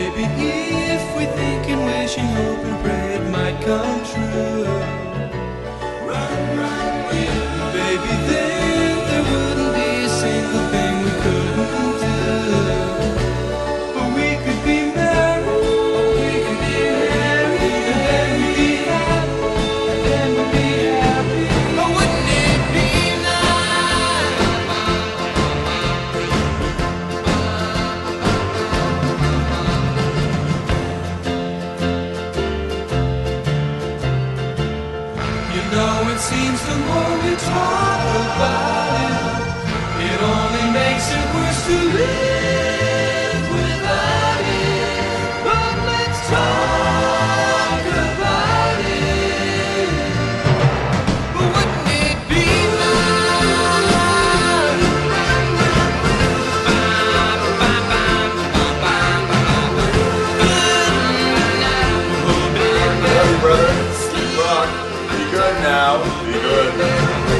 Maybe if we think and wish and hope and pray it might come true. You know it seems the more we talk about it Would be good.